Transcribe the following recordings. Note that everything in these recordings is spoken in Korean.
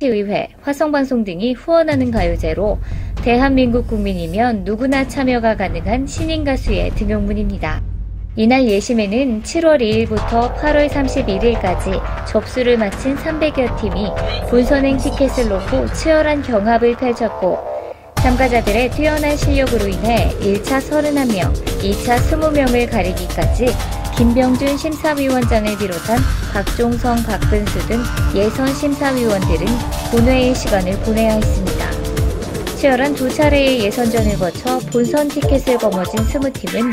의회, 화성방송 등이 후원하는 가요제로 대한민국 국민이면 누구나 참여가 가능한 신인 가수의 등용문입니다. 이날 예심에는 7월 2일부터 8월 31일까지 접수를 마친 300여 팀이 본선행 티켓을 놓고 치열한 경합을 펼쳤고 참가자들의 뛰어난 실력으로 인해 1차 31명, 2차 20명을 가리기까지 김병준 심사위원장을 비롯한 박종성, 박근수 등 예선 심사위원들은 본회의 시간을 보내야 했습니다. 치열한 두 차례의 예선전을 거쳐 본선 티켓을 거머쥔 스무팀은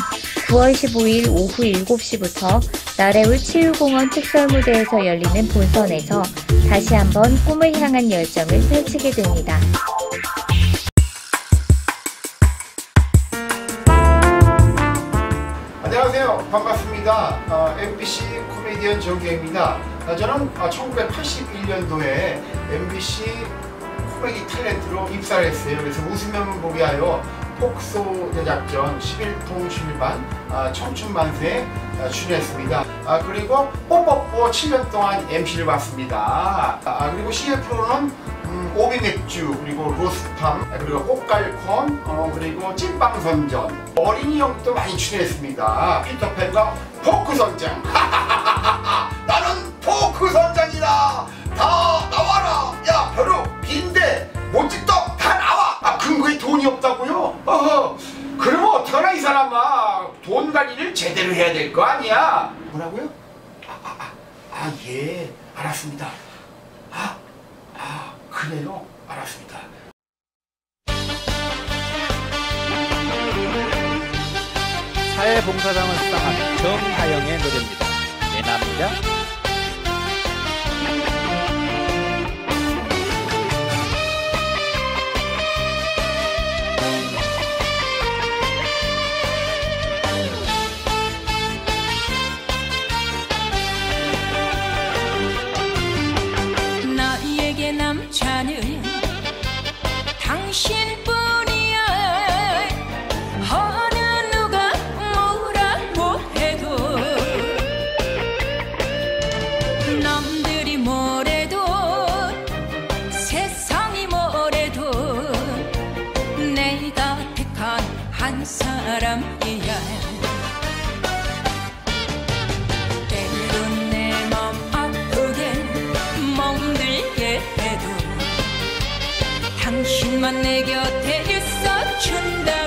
9월 15일 오후 7시부터 나래울 치유공원 특설무대에서 열리는 본선에서 다시 한번 꿈을 향한 열정을 펼치게 됩니다. 안녕하세요. 반갑습니다. 어, MBC 코미디언 정규입니다. 어, 저는 1981년도에 MBC 코미디 탤런트로 입사를 했어요. 그래서 웃으면 보게 하여 폭소 제작전 11통 출반 아, 청춘만세 아, 출연했습니다. 아, 그리고 뽀뽀뽀 7년 동안 MC를 맡습니다. 아, 그리고 CF로는 음, 오비 맥주 그리고 로스팜 그리고 꽃갈콘 어, 그리고 찐빵선전. 어린이 형도 많이 출연했습니다. 피터팬과 포크 선장. 나는 포크 선장이다. 다 나와라. 야 벼룩 빈대 모찌떡 다 나와. 아 근거에 돈이 없다고요? 어허. 그러면 어떡하나 이 사람아 돈 관리를 제대로 해야 될 거 아니야. 뭐라고요? 아예. 알았습니다. 아, 아 그래요 알았습니다 사회봉사장을 수상한 정하영의 노래입니다. 내 남자 사람이야. 때론 내 맘 아프게 멍들게 해도 당신만 내 곁에 있어준다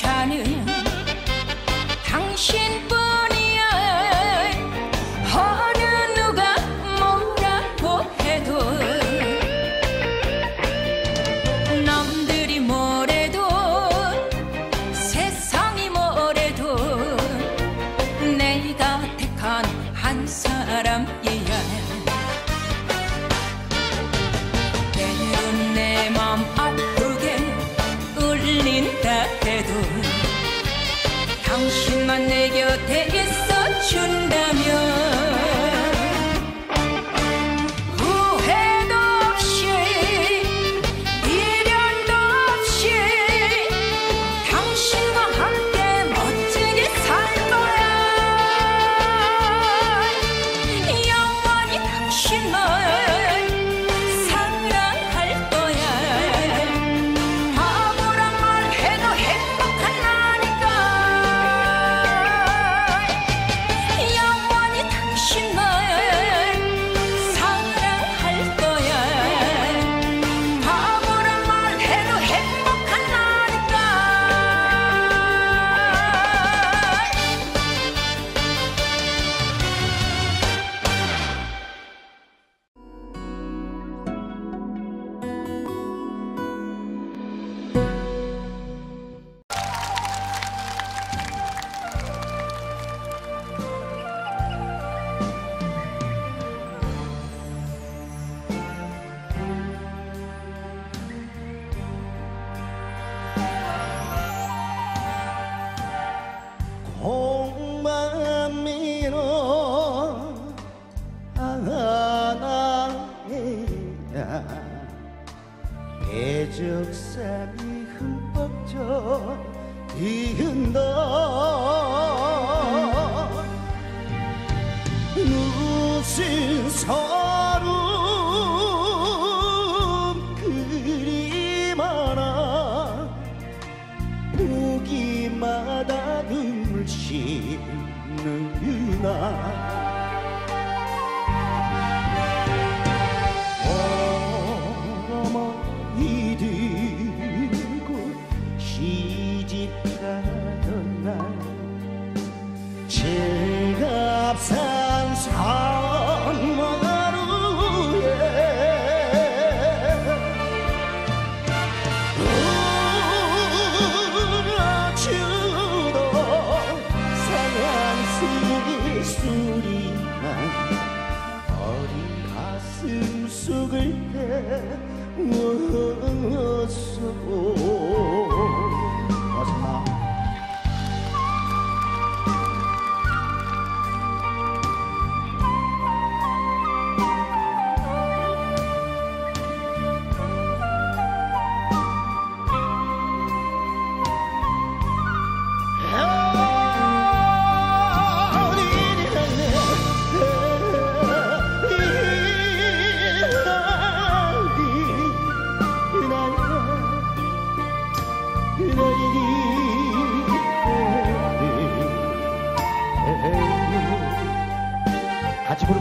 자는 당신뿐이야. 어느 누가 뭐라고 해도 남들이 뭐래도 세상이 뭐래도 내가 택한 한 사람이야 그대만 내 곁에 햇살이 흠뻑 져 이은 너 눈신 서름 그림 하나 보기마다 눈물 씻는 나.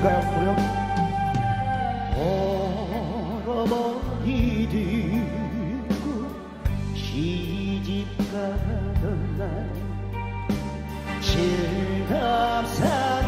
가요? 고요 어머니들 시집가던 날 즐겁사